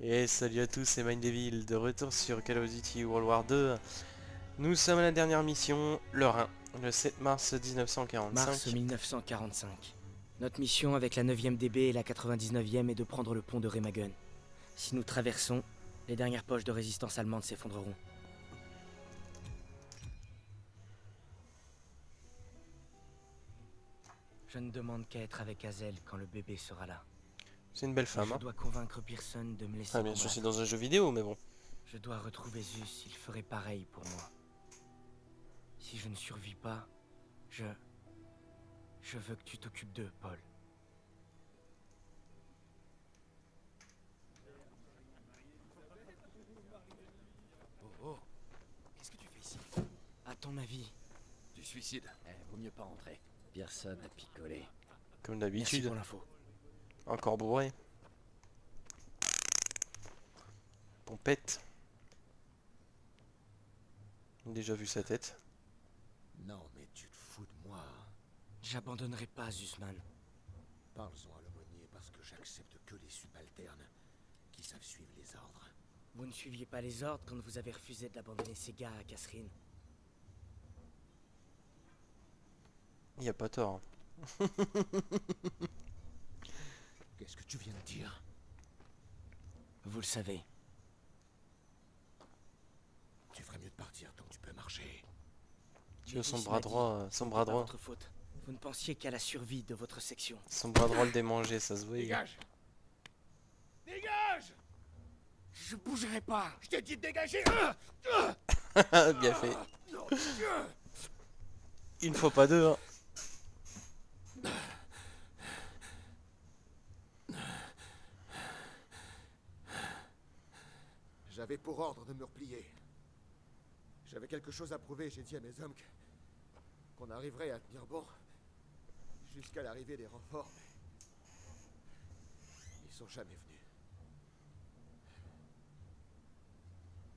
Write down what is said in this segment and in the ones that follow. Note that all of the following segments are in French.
Et salut à tous, c'est Minddevil, de retour sur Call of Duty World War 2. Nous sommes à la dernière mission, le Rhin, le 7 mars 1945. Mars 1945. Notre mission avec la 9ème DB et la 99ème est de prendre le pont de Remagen. Si nous traversons, les dernières poches de résistance allemande s'effondreront. Je ne demande qu'à être avec Hazel quand le bébé sera là. C'est une belle femme. Je Hein. dois convaincre Pearson de me laisser Ah bien sûr c'est dans un jeu vidéo mais bon. Je dois retrouver Zeus, il ferait pareil pour moi. Si je ne survis pas, je... Je veux que tu t'occupes d'eux, Paul. Oh oh Qu'est-ce que tu fais ici? À ton avis, Du suicide Eh, vaut mieux pas rentrer. Personne a picolé. Comme merci d'habitude. pour l'info. Encore bourré. Pompette. Déjà vu sa tête. Non, mais tu te fous de moi. hein. J'abandonnerai pas Zusman. Parle-en à l'aumônier parce que j'accepte que les subalternes qui savent suivre les ordres. Vous ne suiviez pas les ordres quand vous avez refusé d'abandonner ces gars à Catherine. Il y a pas tort. Qu'est-ce que tu viens de dire? Vous le savez. Tu ferais mieux de partir tant que tu peux marcher. Tu vois son bras droit, son bras droit. votre faute. Vous ne pensiez qu'à la survie de votre section. Son bras droit le démangeait, ça se voyait. Dégage Dégage Je bougerai pas Je t'ai dit de dégager Bien fait. Une fois pas deux. Hein. J'avais pour ordre de me replier. J'avais quelque chose à prouver, j'ai dit à mes hommes que- qu'on arriverait à tenir bon jusqu'à l'arrivée des renforts, mais ils sont jamais venus.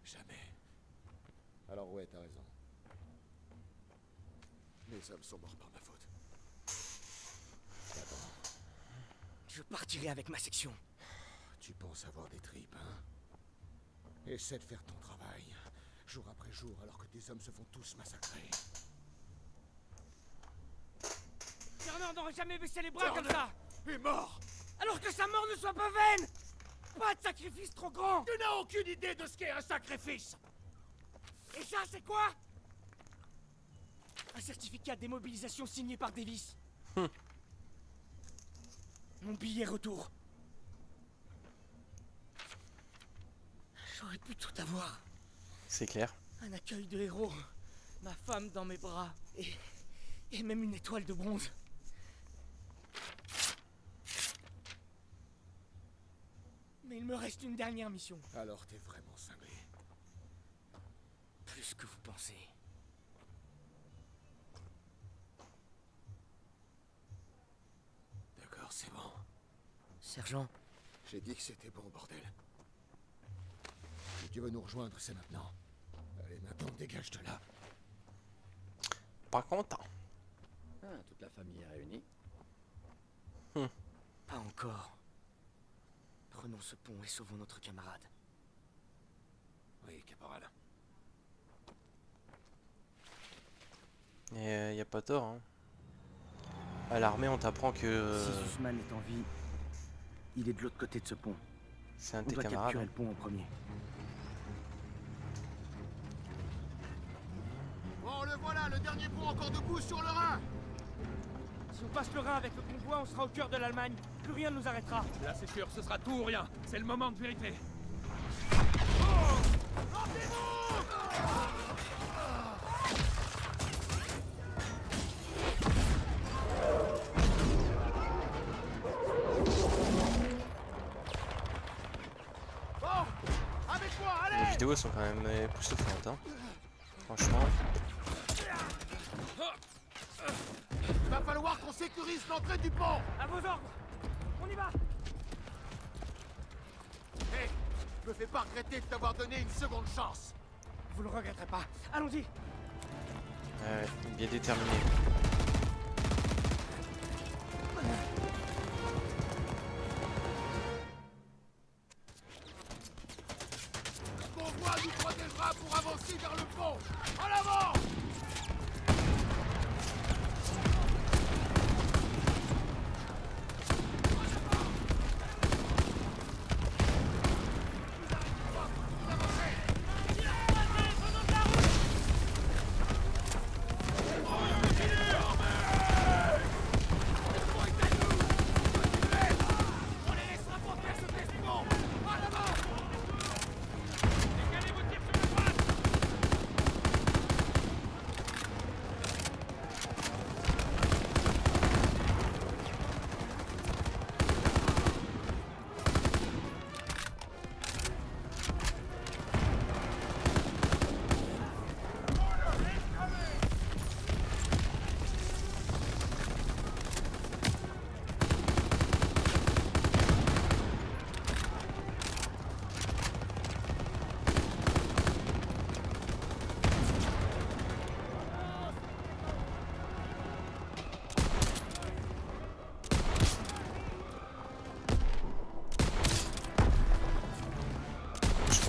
Jamais. Alors ouais, t'as raison. Mes hommes sont morts par ma faute. D'abord, Je partirai avec ma section. tu penses avoir des tripes, hein? Essaie de faire ton travail, jour après jour, alors que tes hommes se font tous massacrer. Bernard n'aurait jamais baissé les bras comme ça. Est mort. Alors que sa mort ne soit pas vaine. Pas de sacrifice trop grand. Tu n'as aucune idée de ce qu'est un sacrifice. Et ça, c'est quoi? Un certificat de démobilisation signé par Davis. Mon billet retour. J'aurais pu tout avoir. C'est clair. Un accueil de héros, ma femme dans mes bras, et, et même une étoile de bronze. Mais il me reste une dernière mission. Alors t'es vraiment cinglé. Plus que vous pensez. D'accord, c'est bon. Sergent, J'ai dit que c'était bon, bordel. Tu veux nous rejoindre, c'est maintenant. Allez, maintenant, dégage de là. Pas content. Ah, toute la famille est réunie. pas encore. Prenons ce pont et sauvons notre camarade. Oui, caporal. Et euh, y a pas tort. Hein. À l'armée on t'apprend que euh, Si Sussman est en vie, il est de l'autre côté de ce pont. c'est un de On tes doit camarades. capturer le pont en premier. Le voilà, le dernier pont encore debout sur le Rhin Si on passe le Rhin avec le convoi, on sera au cœur de l'Allemagne. Plus rien ne nous arrêtera. Là, c'est sûr, ce sera tout ou rien. C'est le moment de vérité. Moi, Les vidéos sont quand même euh, époustouflantes. Hein. Franchement. Il va falloir qu'on sécurise l'entrée du pont. À vos ordres. On y va. Hé Me fais pas regretter de t'avoir donné une seconde chance. Vous le regretterez pas. Allons-y. Ouais, bien déterminé.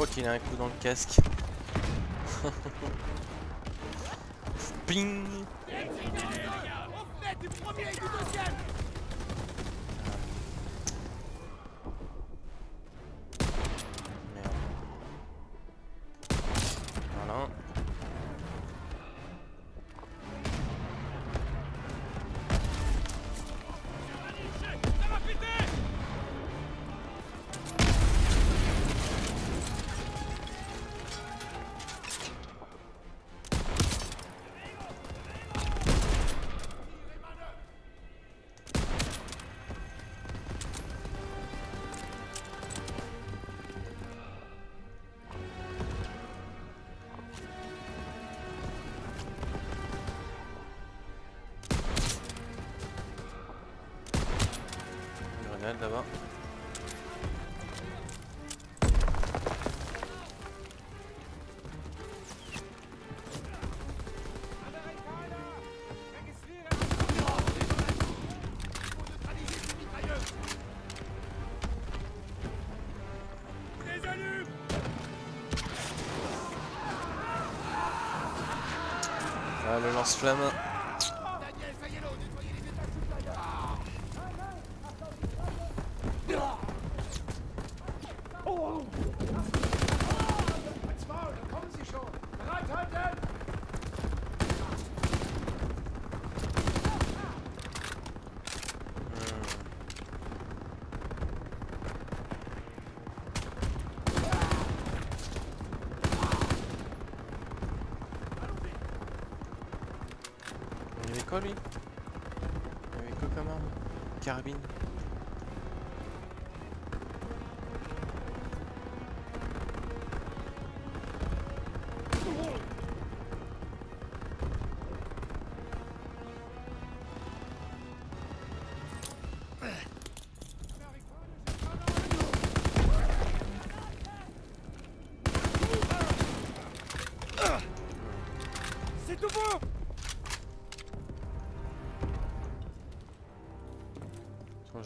Crois qu'il a un coup dans le casque. Ping là-bas. Ah, le lance-flamme.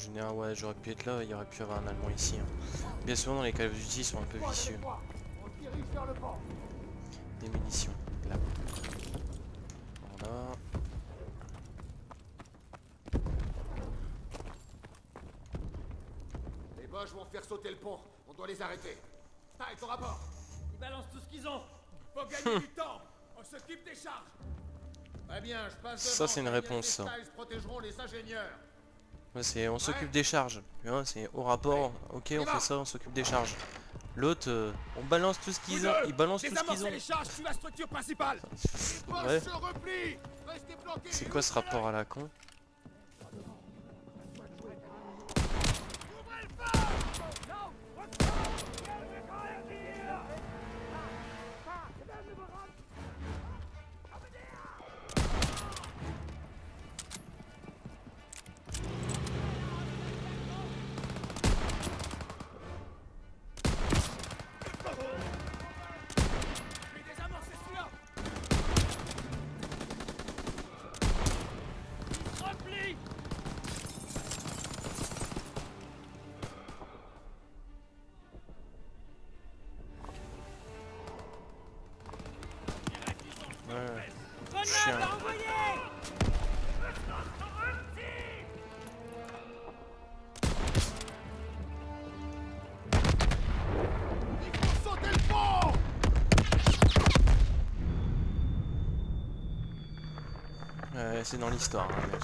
Général, ouais, j'aurais pu être là, il y aurait pu y avoir un allemand ici. hein. Bien souvent dans les Call of Duty, ils sont un peu vicieux. Des munitions, là. Voilà. Les Boches vont faire sauter le pont. On doit les arrêter. Style, ton rapport Ils balancent tout ce qu'ils ont Faut gagner du temps On s'occupe des charges Très bien, je passe Ça, devant. c'est une réponse, ça. Styles protégeront les ingénieurs. C'est on s'occupe des charges. C'est au rapport. Ok, on fait ça, on s'occupe des charges. L'autre, euh, on balance tout ce qu'ils ont. Ils balancent tout ce qu'ils ont. les charges sur la structure principale Boches Ouais. se replient Restez planqués C'est quoi ce rapport à la con? C'est dans l'histoire, hein,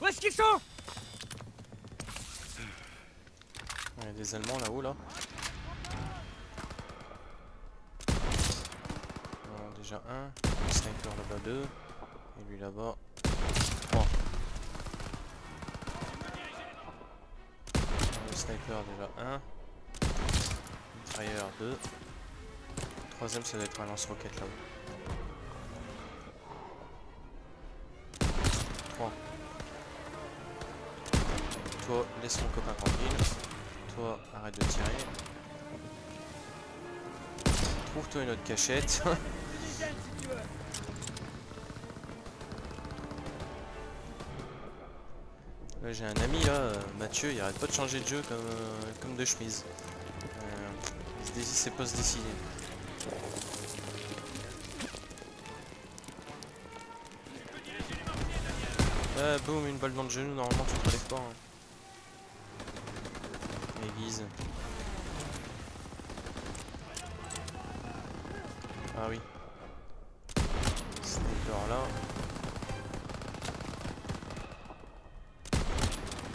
Où est-ce qu'ils sont Là-haut là. Déjà un. Sniper là-bas deux. Et lui là-bas. Trois. Le sniper déjà un. Mitrailleur deux. Troisième ça doit être un lance-roquette là-haut. Trois. Toi, laisse mon copain tranquille. Toi, arrête de tirer. Trouve-toi une autre cachette. J'ai un ami là, euh, Mathieu, il arrête pas de changer de jeu comme, euh, comme de chemise. Euh, il se décide ses postes décidés. Ah, boum, une balle dans le genou, normalement tu te relèves pas. Hein. Aiguise. Ah oui. Sniper là.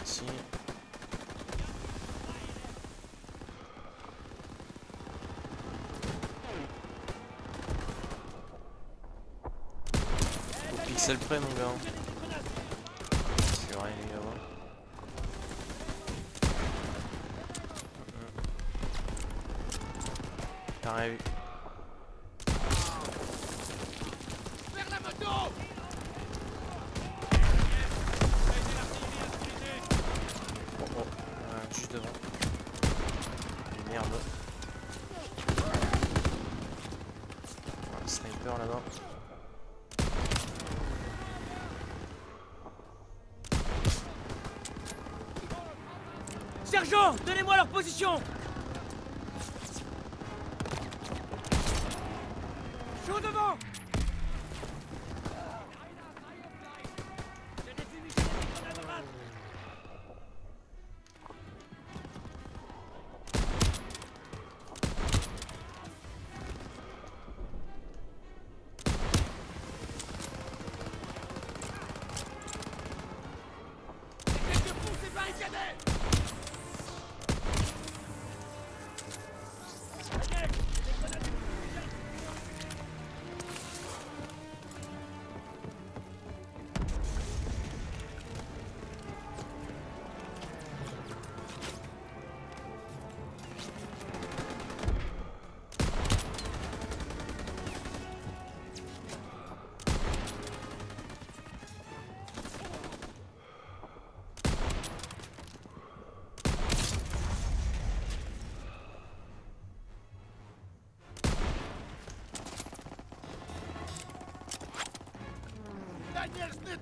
Ici. Au pixel près mon gars. C'est vrai les gars. T'as rien vu. Vers la moto Oh oh, euh, juste devant. Merde. Un sniper là-bas. Sergent, donnez-moi leur position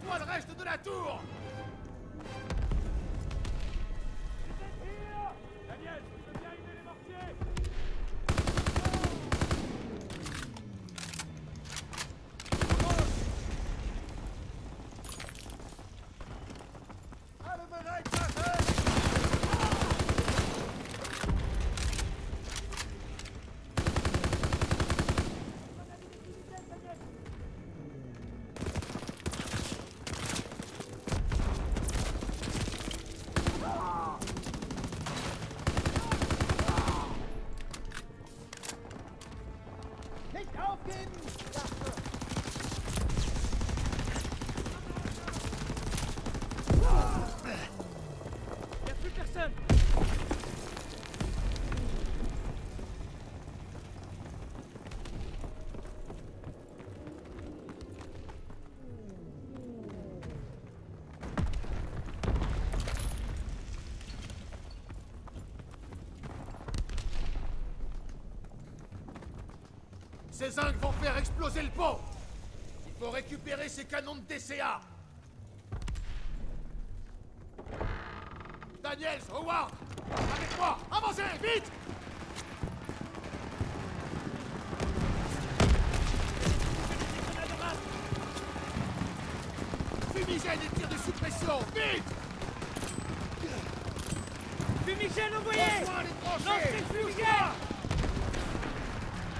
Nettoie le reste de la tour Ces zincs vont faire exploser le pont. Il faut récupérer ces canons de DCA Daniels, Howard Avec moi. Avancez, vite. Fumigène et tir de suppression. Vite. Fumigène envoyé Lancez le fumigène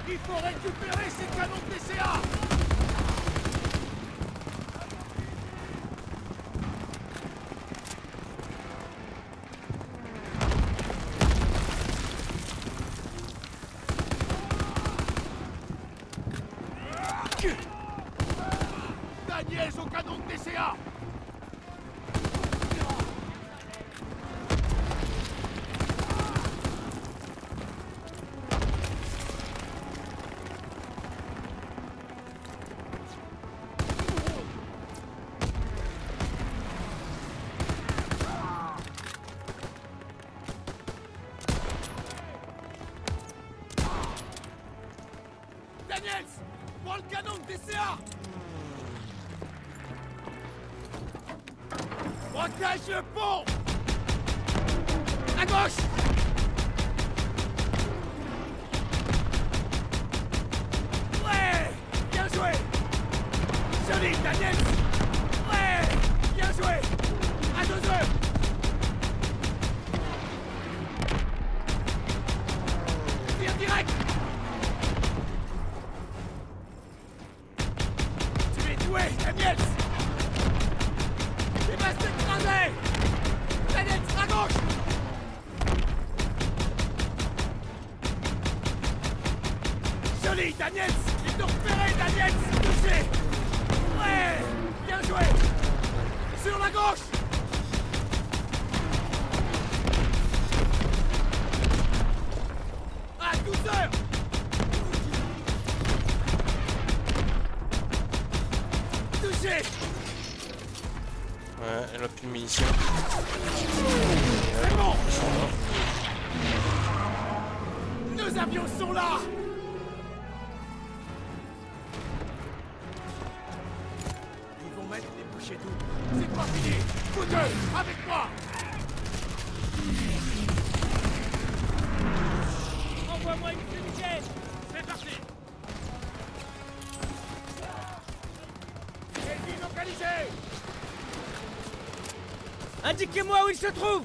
Il faut récupérer ces canons de DCA Braquage le pont. À gauche C'est bon Nos avions sont là Indiquez-moi où il se trouve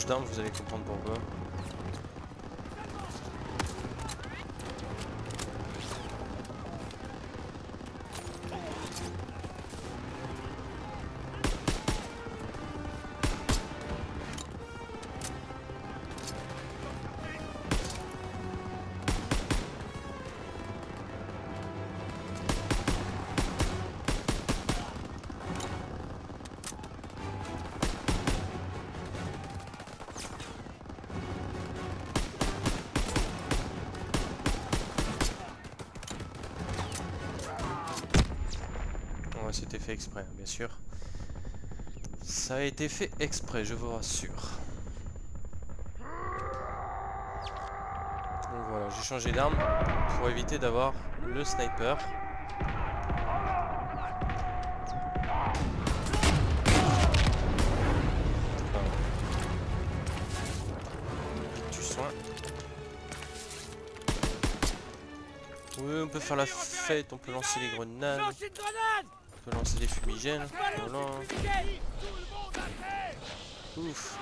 change d'arme, vous allez comprendre pourquoi. fait exprès, hein, bien sûr. Ça a été fait exprès, je vous rassure. Donc voilà, j'ai changé d'arme pour éviter d'avoir le sniper. Ah. Oui, on peut faire la fête, on peut lancer les grenades. Une grenade on peut lancer des fumigènes. Voilà. Ouf.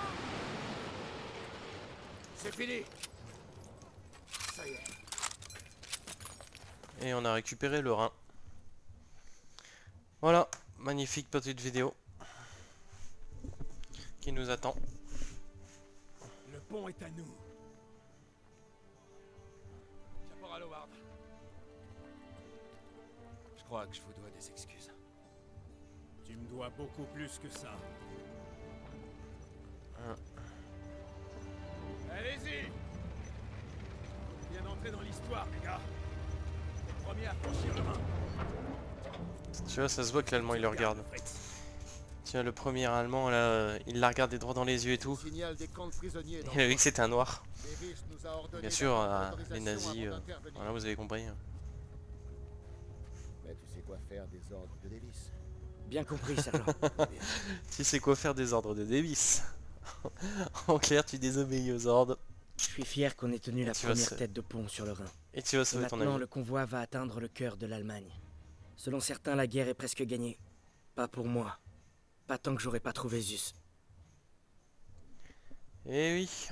C'est fini Ça y est. Et on a récupéré le rein. Voilà, magnifique petite vidéo qui nous attend. Le pont est à nous. Caporal Howard. Je crois que je vous dois des excuses. Tu me dois beaucoup plus que ça. Hein. Allez-y Viens d'entrer dans l'histoire, les gars. Le premier à franchir le Rhin. Tu vois, ça se voit que l'allemand il le regarde. Tu vois, le premier allemand là, il l'a regardé droit dans les yeux et tout. Il a vu que c'était un noir. Bien sûr, euh, les nazis, euh, voilà, vous avez compris. Mais tu sais quoi faire des ordres de Davis Bien compris, sergent. Tu sais quoi faire des ordres de Davis. en clair, tu désobéis aux ordres Je suis fier qu'on ait tenu la Tu vois, première tête de pont sur le Rhin. et tu vas Et sauver ton maintenant, ami. le convoi va atteindre le cœur de l'Allemagne. Selon certains, la guerre est presque gagnée. Pas pour moi. Pas tant que j'aurai pas trouvé Zeus. Eh oui.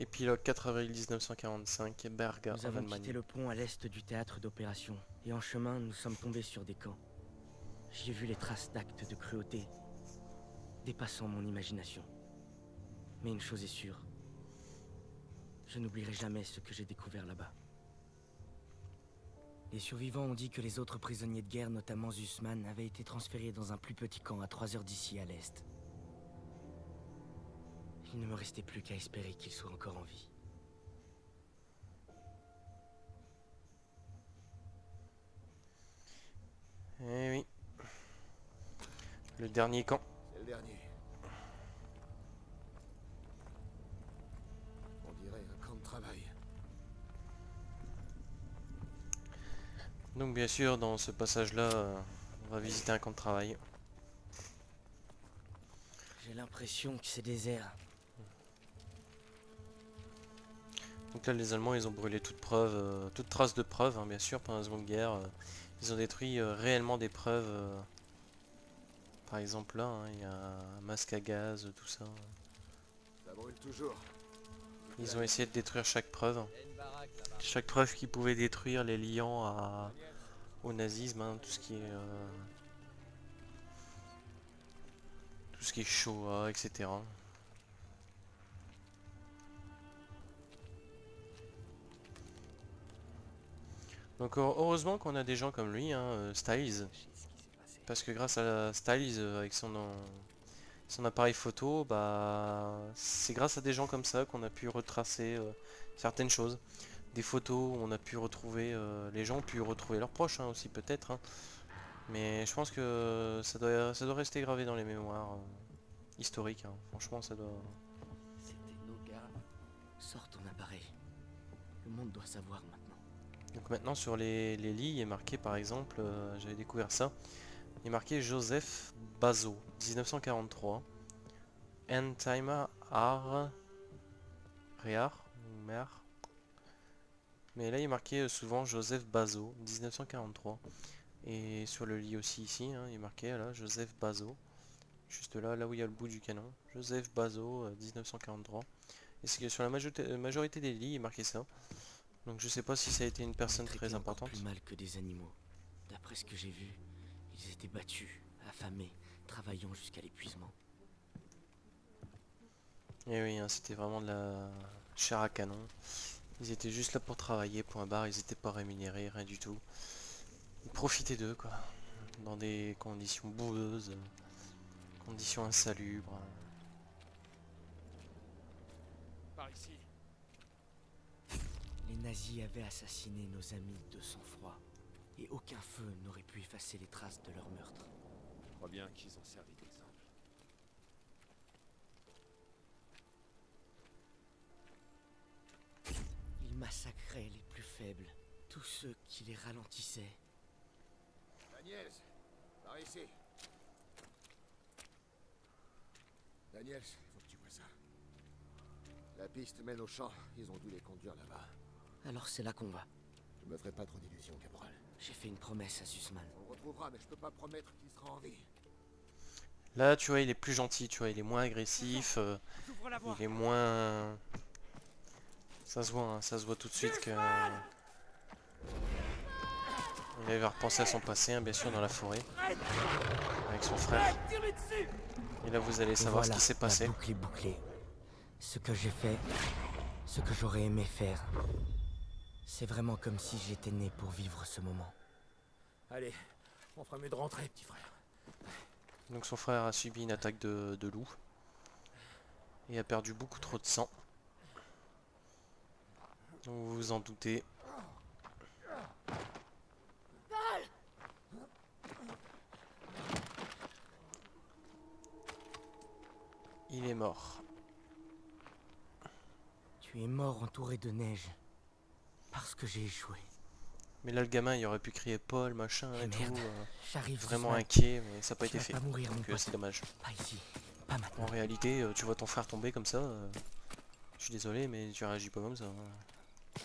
Épilogue 4 avril 1945, Berga, Nous en avons Allemagne. quitté le pont à l'est du théâtre d'opération. Et en chemin, nous sommes tombés sur des camps. J'y ai vu les traces d'actes de cruauté, dépassant mon imagination. Mais une chose est sûre. Je n'oublierai jamais ce que j'ai découvert là-bas. Les survivants ont dit que les autres prisonniers de guerre, notamment Zussman, avaient été transférés dans un plus petit camp à 3 heures d'ici à l'est. Il ne me restait plus qu'à espérer qu'ils soient encore en vie. Eh oui. Le dernier camp. C'est le dernier. On dirait un camp de travail. Donc bien sûr, dans ce passage-là, on va visiter un camp de travail. J'ai l'impression que c'est désert. Donc là, les Allemands, ils ont brûlé toute preuve, euh, toute trace de preuve, hein, bien sûr, pendant la Seconde Guerre. euh, ils ont détruit euh, réellement des preuves. par exemple là, hein, il y a un masque à gaz, tout ça. Ça brûle toujours. Ils ont essayé de détruire chaque preuve. Chaque preuve qui pouvait détruire les liants à- au nazisme, hein, tout ce qui est... tout ce qui est Shoah, etc. Donc heu- heureusement qu'on a des gens comme lui, hein, euh, Styles, parce que grâce à Styles euh, avec son, en- son appareil photo, bah c'est grâce à des gens comme ça qu'on a pu retracer euh, certaines choses. Des photos où on a pu retrouver, euh, les gens ont pu retrouver leurs proches hein, aussi peut-être. hein. Mais je pense que ça doit, rester gravé dans les mémoires euh, historiques. hein. Franchement ça doit... C'était nos gars. Ton appareil. Le monde doit savoir. Donc maintenant sur les, les lits il est marqué par exemple, euh, j'avais découvert ça, il est marqué Joseph Bazo, 1943. Entheimer Ar Mer. Mais là il est marqué euh, souvent Joseph Bazo, 1943. Et sur le lit aussi ici, hein, il est marqué là, Joseph Bazo. Juste là, là où il y a le bout du canon. Joseph Bazo, euh, 1943. Et c'est que sur la euh, majorité des lits il est marqué ça. Donc je sais pas si ça a été une personne très importante. plus mal que des animaux. D'après ce que j'ai vu, ils étaient battus, affamés, travaillant jusqu'à l'épuisement. Et oui, hein, c'était vraiment de la chair à canon. Ils étaient juste là pour travailler, point barre, ils étaient pas rémunérés, rien du tout. Ils profitaient d'eux, quoi. Dans des conditions boueuses, conditions insalubres. Par ici. Les nazis avaient assassiné nos amis de sang-froid. Et aucun feu n'aurait pu effacer les traces de leur meurtre. Je crois bien qu'ils ont servi d'exemple. Ils massacraient les plus faibles, tous ceux qui les ralentissaient. Daniels, par ici. Daniels, il faut que tu vois ça. La piste mène au champ. Ils ont dû les conduire là-bas. Alors c'est là qu'on va. Je me ferai pas trop d'illusions, Cabral. J'ai fait une promesse à Sussman. On retrouvera, mais je peux pas promettre qu'il sera en vie. Là, tu vois, il est plus gentil, tu vois, il est moins agressif, euh, J'ouvre la voie. il est moins... Ça se voit, hein, ça se voit tout de suite que... Il avait repensé à son passé, hein, bien sûr, dans la forêt, avec son frère. Et là, vous allez savoir Voilà, ce qui s'est passé. La boucle est bouclée. Ce que j'ai fait, ce que j'aurais aimé faire. C'est vraiment comme si j'étais né pour vivre ce moment. Allez, on fera mieux de rentrer, petit frère. Donc son frère a subi une attaque de, de loup et a perdu beaucoup trop de sang. Donc vous vous en doutez. Il est mort. Tu es mort entouré de neige. Parce que j'ai échoué. Mais là le gamin il aurait pu crier Paul machin Eh et tout. merde, euh, J'arrive vraiment inquiet mais ça n'a pas Tu été vas fait. pas mourir, Donc euh, c'est dommage. Pas ici. Pas maintenant. En réalité euh, tu vois ton frère tomber comme ça. euh, Je suis désolé mais tu réagis pas comme ça. hein.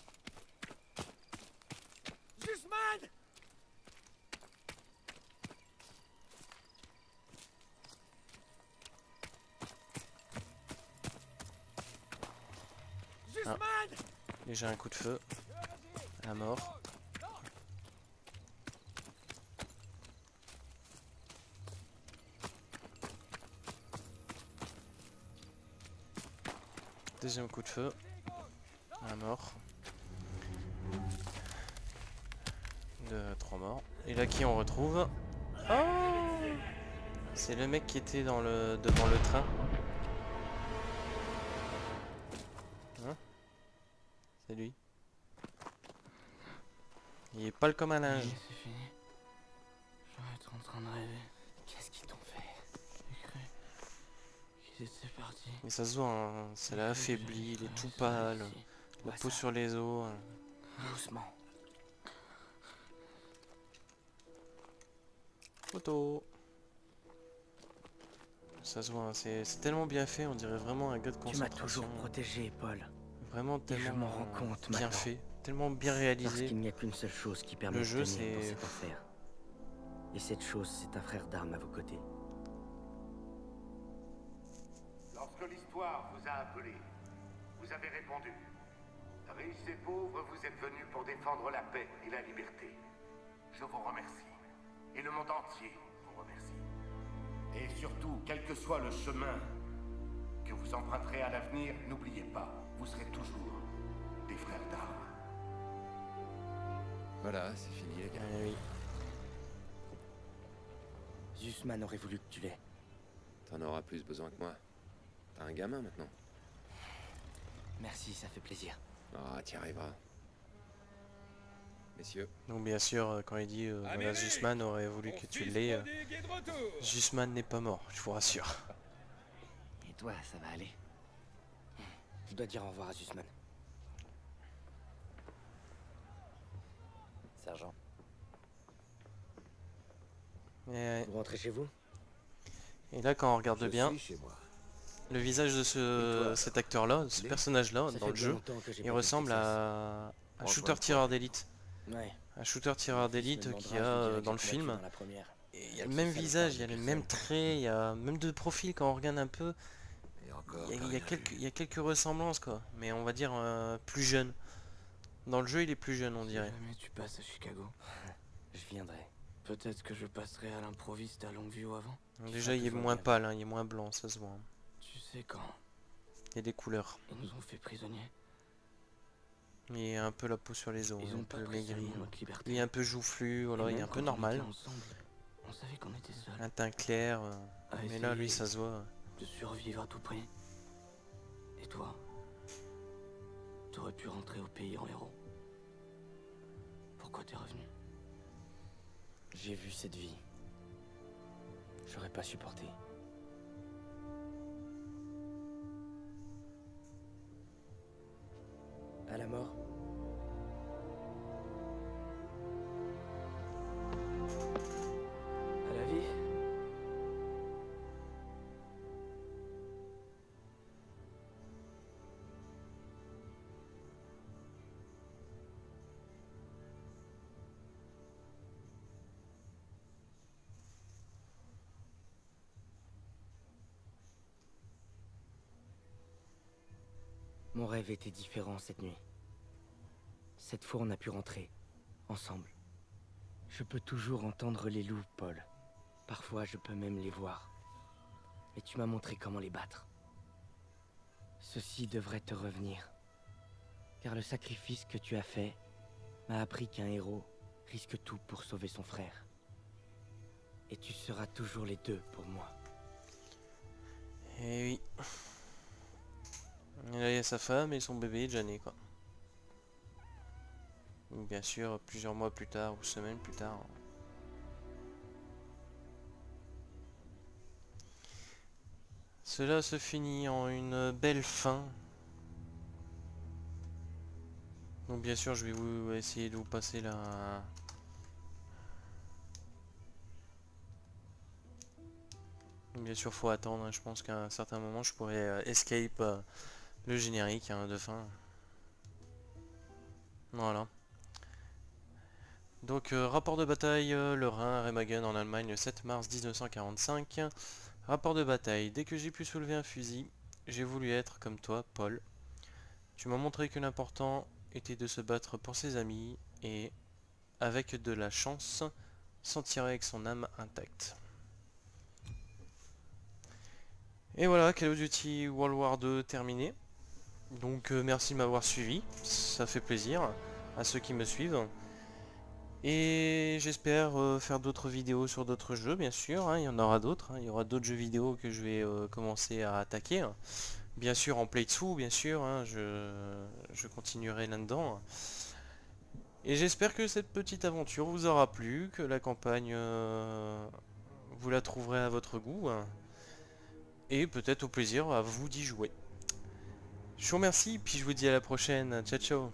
Jusman Jusman Déjà un coup de feu. À mort. Deuxième coup de feu. À mort. Deux, trois morts. Et là qui on retrouve? Oh C'est le mec qui était dans le devant le train. Il est pas le comme un linge. c'est fini. Je vais être en train de rêver. Qu'est-ce qu'ils t'ont fait? J'ai cru qu'ils étaient partis. Mais ça se voit, hein, c'est là affaibli, il est tout pâle, la peau ça. sur les os. hein. Doucement. Photo Ça se voit, hein, c'est tellement bien fait, on dirait vraiment un gars de Tu m'as concentration. toujours protégé, Paul. Vraiment je tellement m'en rends compte bien maintenant. fait, tellement bien Parce réalisé. qu'il n'y a qu'une seule chose qui permet Le de jeu, tenir dans c'est- cette affaire. Et cette chose, c'est un frère d'armes à vos côtés. Lorsque l'histoire vous a appelé, vous avez répondu. Riches et pauvres, vous êtes venus pour défendre la paix et la liberté. Je vous remercie. Et le monde entier vous remercie. Et surtout, quel que soit le chemin que vous emprunterez à l'avenir, n'oubliez pas, vous serez toujours des frères d'armes. Voilà, c'est fini les gars. Ah oui. Zussman aurait voulu que tu l'aies. T'en auras plus besoin que moi. T'as un gamin maintenant. Merci, ça fait plaisir. Ah, t'y arriveras. Messieurs, Donc bien sûr, euh, quand il dit euh, voilà, Zussman aurait voulu que tu l'aies, euh. Zussman n'est pas mort, je vous rassure. Et toi, ça va aller? Je dois dire au revoir à Zussman. sergent. Et, Vous rentrez chez vous et là quand on regarde bien, le visage de ce, cet acteur-là, de ce personnage-là dans le jeu, il ressemble à un Encore shooter une fois. tireur d'élite. Un shooter tireur Mon fils me d'élite demandera, qu'il y je a euh, dans le film. Et il y a le qui même visage, il y a le même trait, il y a même de profil quand on regarde un peu. Il y a, t'as il y a rien quelques, vu. il y a quelques ressemblances quoi, mais on va dire euh, plus jeune. Dans le jeu, il est plus jeune, on dirait. tu passes à Chicago, Je viendrai. Peut-être que je passerai à l'improviste à Longview avant. Déjà, il est moins bien. pâle, hein, il est moins blanc, ça se voit. hein. Tu sais quand Il y a des couleurs. ils nous ont fait prisonniers, Il y a un peu la peau sur les os, ils un ont peu maigri. liberté. Lui un peu joufflu, voilà, Et il est un peu normal. ensemble, on savait qu'on était seuls. Un teint clair, euh, à mais là, lui, ça se voit. de survivre à tout prix. Et toi T'aurais pu rentrer au pays en héros. Pourquoi t'es revenu? J'ai vu cette vie. J'aurais pas supporté. À la mort Mon rêve était différent cette nuit. Cette fois, on a pu rentrer, ensemble. Je peux toujours entendre les loups, Paul. Parfois, je peux même les voir. Mais tu m'as montré comment les battre. Ceci devrait te revenir. Car le sacrifice que tu as fait m'a appris qu'un héros risque tout pour sauver son frère. Et tu seras toujours les deux pour moi. Et oui. Là, il y a sa femme et son bébé né, quoi. Bien sûr, plusieurs mois plus tard ou semaines plus tard. Cela se finit en une belle fin. Donc bien sûr je vais vous essayer de vous passer la... Bien sûr faut attendre, hein. je pense qu'à un certain moment je pourrais euh, escape euh, le générique hein, de fin. Voilà. Donc euh, rapport de bataille, euh, le Rhin, Remagen en Allemagne le 7 mars 1945. Rapport de bataille, dès que j'ai pu soulever un fusil, j'ai voulu être comme toi, Paul. Tu m'as montré que l'important était de se battre pour ses amis et, avec de la chance, s'en tirer avec son âme intacte. Et voilà, Call of Duty World War 2 terminé. Donc euh, merci de m'avoir suivi, ça fait plaisir à ceux qui me suivent. Et j'espère euh, faire d'autres vidéos sur d'autres jeux, bien sûr, hein, il y en aura d'autres, hein. il y aura d'autres jeux vidéo que je vais euh, commencer à attaquer. Bien sûr en playthrough, bien sûr, hein, je, je continuerai là-dedans. Et j'espère que cette petite aventure vous aura plu, que la campagne, vous la trouverez à votre goût. Et peut-être au plaisir à vous d'y jouer. Je vous remercie, puis je vous dis à la prochaine. Ciao ciao